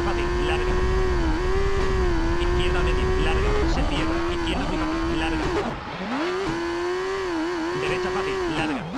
baja de larga. Izquierda media, larga. Se cierra. Izquierda baja, larga. Derecha fácil, larga.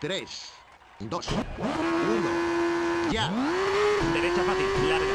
3, 2, 1. Ya. Derecha fácil, larga,